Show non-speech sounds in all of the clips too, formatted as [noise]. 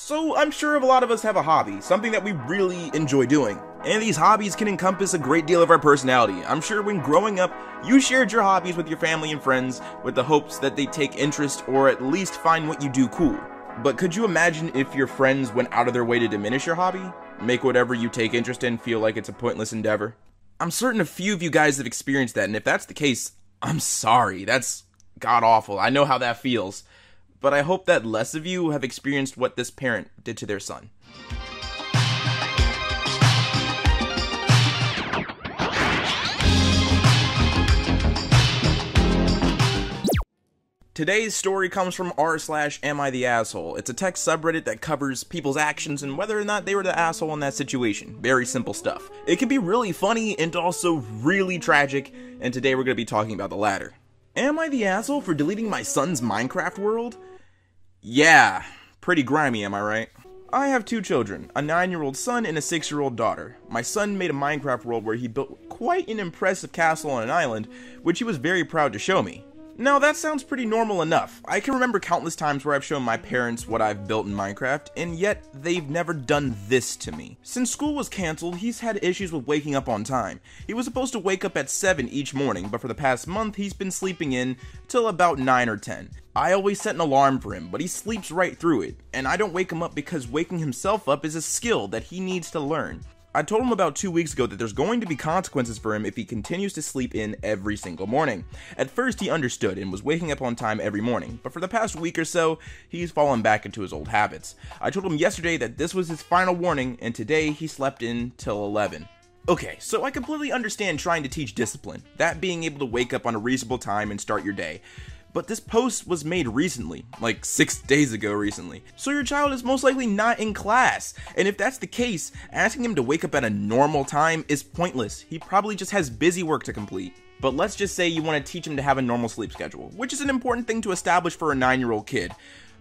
So, I'm sure a lot of us have a hobby, something that we really enjoy doing. And these hobbies can encompass a great deal of our personality. I'm sure when growing up, you shared your hobbies with your family and friends with the hopes that they take interest or at least find what you do cool. But could you imagine if your friends went out of their way to diminish your hobby? Make whatever you take interest in feel like it's a pointless endeavor? I'm certain a few of you guys have experienced that, and if that's the case, I'm sorry. That's god awful. I know how that feels. But I hope that less of you have experienced what this parent did to their son. Today's story comes from r slash am I the asshole. It's a text subreddit that covers people's actions and whether or not they were the asshole in that situation. Very simple stuff. It can be really funny and also really tragic, and today we're going to be talking about the latter. Am I the asshole for deleting my son's Minecraft world? Yeah, pretty grimy, am I right? I have two children, a 9 year old son and a 6 year old daughter. My son made a Minecraft world where he built quite an impressive castle on an island, which he was very proud to show me. Now, that sounds pretty normal enough. I can remember countless times where I've shown my parents what I've built in Minecraft, and yet they've never done this to me. Since school was cancelled, he's had issues with waking up on time. He was supposed to wake up at 7 each morning, but for the past month, he's been sleeping in till about 9 or 10. I always set an alarm for him, but he sleeps right through it, and I don't wake him up because waking himself up is a skill that he needs to learn. I told him about two weeks ago that there's going to be consequences for him if he continues to sleep in every single morning. At first, he understood and was waking up on time every morning, but for the past week or so, he's fallen back into his old habits. I told him yesterday that this was his final warning, and today he slept in till 11. Okay, so I completely understand trying to teach discipline, that being able to wake up on a reasonable time and start your day but this post was made recently, like six days ago recently. So your child is most likely not in class. And if that's the case, asking him to wake up at a normal time is pointless. He probably just has busy work to complete. But let's just say you want to teach him to have a normal sleep schedule, which is an important thing to establish for a nine year old kid.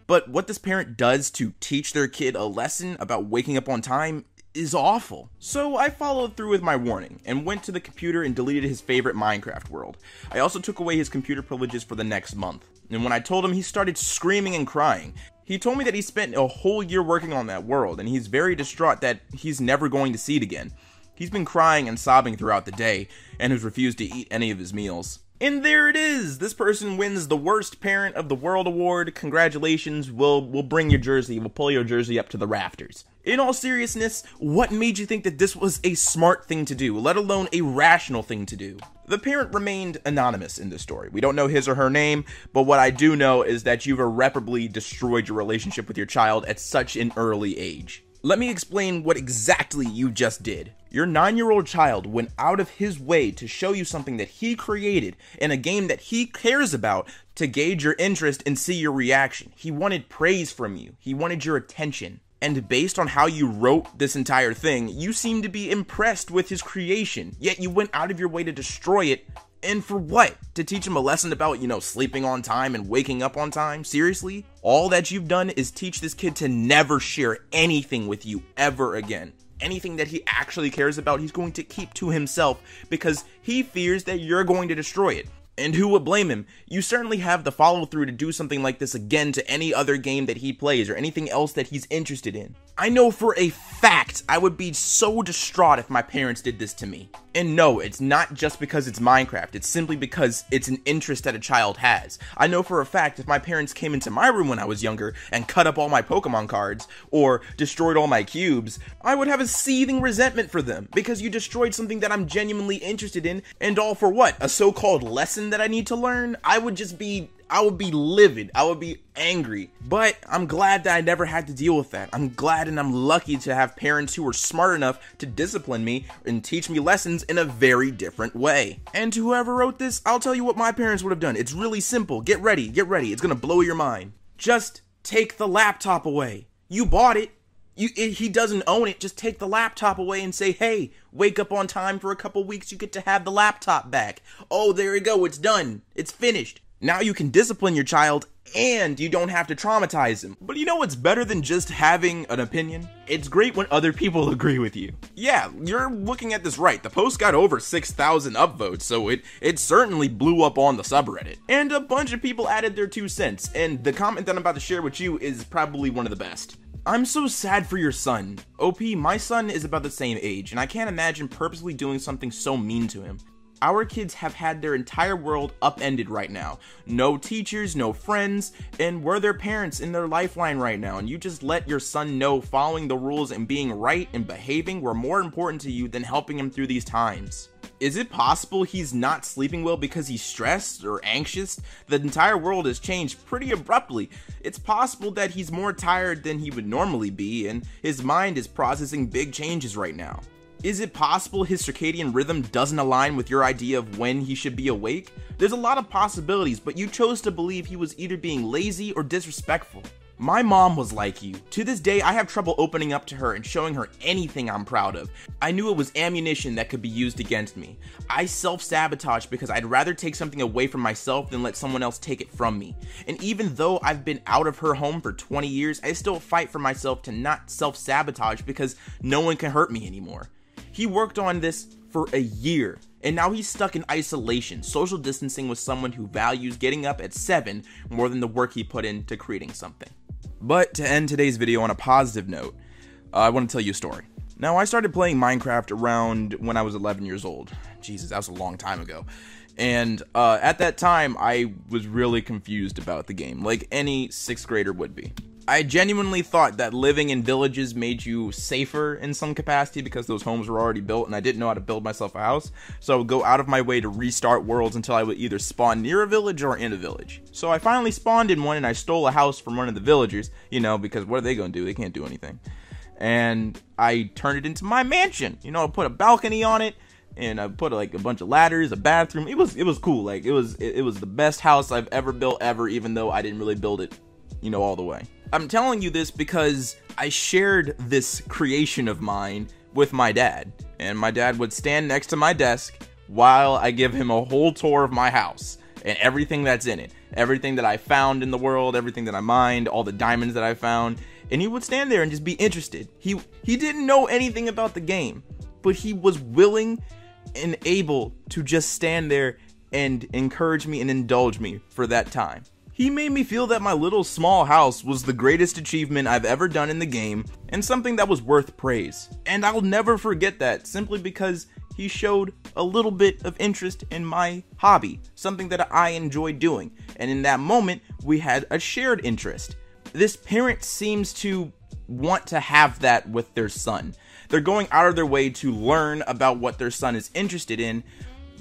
But what this parent does to teach their kid a lesson about waking up on time is awful. So I followed through with my warning and went to the computer and deleted his favorite Minecraft world. I also took away his computer privileges for the next month. And when I told him, he started screaming and crying. He told me that he spent a whole year working on that world and he's very distraught that he's never going to see it again. He's been crying and sobbing throughout the day and has refused to eat any of his meals. And there it is. This person wins the worst parent of the world award. Congratulations. We'll we'll bring your jersey. We'll pull your jersey up to the rafters. In all seriousness, what made you think that this was a smart thing to do, let alone a rational thing to do? The parent remained anonymous in this story. We don't know his or her name, but what I do know is that you've irreparably destroyed your relationship with your child at such an early age. Let me explain what exactly you just did. Your nine year old child went out of his way to show you something that he created in a game that he cares about to gauge your interest and see your reaction. He wanted praise from you, he wanted your attention. And based on how you wrote this entire thing, you seem to be impressed with his creation, yet you went out of your way to destroy it. And for what? To teach him a lesson about, you know, sleeping on time and waking up on time? Seriously? All that you've done is teach this kid to never share anything with you ever again. Anything that he actually cares about, he's going to keep to himself because he fears that you're going to destroy it. And who would blame him? You certainly have the follow through to do something like this again to any other game that he plays or anything else that he's interested in. I know for a fact I would be so distraught if my parents did this to me. And no, it's not just because it's Minecraft, it's simply because it's an interest that a child has. I know for a fact if my parents came into my room when I was younger and cut up all my Pokemon cards or destroyed all my cubes, I would have a seething resentment for them because you destroyed something that I'm genuinely interested in and all for what? A so called lesson that I need to learn? I would just be I would be livid. I would be angry. But I'm glad that I never had to deal with that. I'm glad and I'm lucky to have parents who were smart enough to discipline me and teach me lessons in a very different way. And to whoever wrote this, I'll tell you what my parents would have done. It's really simple. Get ready, get ready. It's gonna blow your mind. Just take the laptop away. You bought it. You, it, he doesn't own it. Just take the laptop away and say, "Hey, wake up on time for a couple weeks. You get to have the laptop back." Oh, there you go. It's done. It's finished. Now you can discipline your child and you don't have to traumatize him. But you know what's better than just having an opinion? It's great when other people [laughs] agree with you. Yeah, you're looking at this right. The post got over 6,000 upvotes, so it, it certainly blew up on the subreddit. And a bunch of people added their two cents, and the comment that I'm about to share with you is probably one of the best. I'm so sad for your son. OP, my son is about the same age, and I can't imagine purposely doing something so mean to him. Our kids have had their entire world upended right now. No teachers, no friends, and we're their parents in their lifeline right now. And you just let your son know following the rules and being right and behaving were more important to you than helping him through these times. Is it possible he's not sleeping well because he's stressed or anxious? The entire world has changed pretty abruptly. It's possible that he's more tired than he would normally be, and his mind is processing big changes right now. Is it possible his circadian rhythm doesn't align with your idea of when he should be awake? There's a lot of possibilities, but you chose to believe he was either being lazy or disrespectful. My mom was like you. To this day, I have trouble opening up to her and showing her anything I'm proud of. I knew it was ammunition that could be used against me. I self sabotage because I'd rather take something away from myself than let someone else take it from me. And even though I've been out of her home for 20 years, I still fight for myself to not self sabotage because no one can hurt me anymore. He worked on this for a year and now he's stuck in isolation, social distancing with someone who values getting up at 7 more than the work he put into creating something. But to end today's video on a positive note, uh, I want to tell you a story. Now, I started playing Minecraft around when I was 11 years old. Jesus, that was a long time ago. And uh, at that time, I was really confused about the game, like any sixth grader would be. I genuinely thought that living in villages made you safer in some capacity because those homes were already built and I didn't know how to build myself a house. So I would go out of my way to restart worlds until I would either spawn near a village or in a village. So I finally spawned in one and I stole a house from one of the villagers, you know, because what are they going to do? They can't do anything. And I turned it into my mansion. You know, I put a balcony on it and I put like a bunch of ladders, a bathroom. It was it was cool. Like it was it, it was the best house I've ever built ever even though I didn't really build it, you know, all the way. I'm telling you this because I shared this creation of mine with my dad, and my dad would stand next to my desk while I give him a whole tour of my house and everything that's in it. Everything that I found in the world, everything that I mined, all the diamonds that I found, and he would stand there and just be interested. He he didn't know anything about the game, but he was willing and able to just stand there and encourage me and indulge me for that time. He made me feel that my little small house was the greatest achievement I've ever done in the game and something that was worth praise. And I'll never forget that simply because he showed a little bit of interest in my hobby, something that I enjoy doing. And in that moment, we had a shared interest. This parent seems to want to have that with their son. They're going out of their way to learn about what their son is interested in,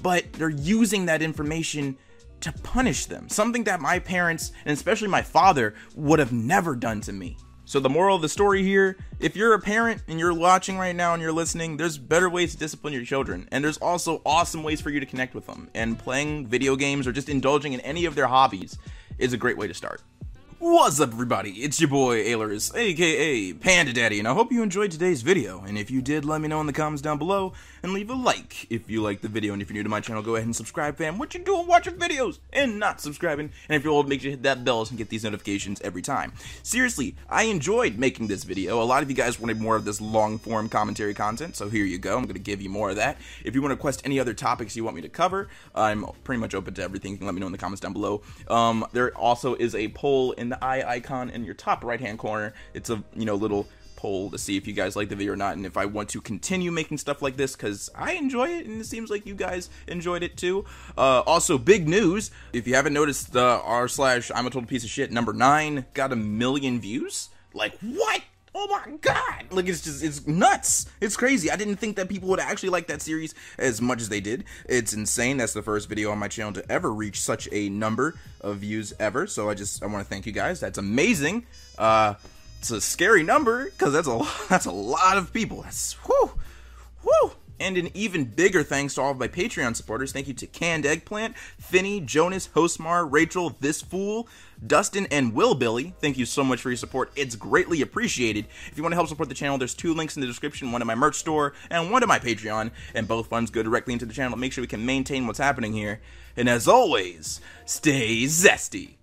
but they're using that information to punish them, something that my parents, and especially my father, would have never done to me. So, the moral of the story here if you're a parent and you're watching right now and you're listening, there's better ways to discipline your children. And there's also awesome ways for you to connect with them. And playing video games or just indulging in any of their hobbies is a great way to start. What's up everybody, it's your boy Ailurus, aka Panda Daddy, and I hope you enjoyed today's video, and if you did, let me know in the comments down below, and leave a like if you liked the video, and if you're new to my channel, go ahead and subscribe fam, what you doing watching videos, and not subscribing, and if you're old, make sure you hit that bell and get these notifications every time. Seriously, I enjoyed making this video, a lot of you guys wanted more of this long form commentary content, so here you go, I'm gonna give you more of that. If you want to request any other topics you want me to cover, I'm pretty much open to everything, you can let me know in the comments down below. Um, there also is a poll in the eye icon in your top right hand corner. It's a you know little poll to see if you guys like the video or not and if I want to continue making stuff like this because I enjoy it and it seems like you guys enjoyed it too. Uh, also, big news if you haven't noticed, the r slash I'm a total piece of shit number nine got a million views. Like, what? Oh my god! Like it's just it's nuts. It's crazy. I didn't think that people would actually like that series as much as they did. It's insane. That's the first video on my channel to ever reach such a number of views ever. So i just i want to thank you guys. That's amazing. Uh it's a scary number because that's a [laughs] that's a lot of people. That's whoo whoo and an even bigger thanks to all of my Patreon supporters. Thank you to Canned Eggplant, Finny, Jonas, Hostmar, Rachel, This Fool, Dustin, and Will Billy. Thank you so much for your support. It's greatly appreciated. If you want to help support the channel, there's two links in the description one to my merch store and one to my Patreon. And both funds go directly into the channel to make sure we can maintain what's happening here. And as always, stay zesty.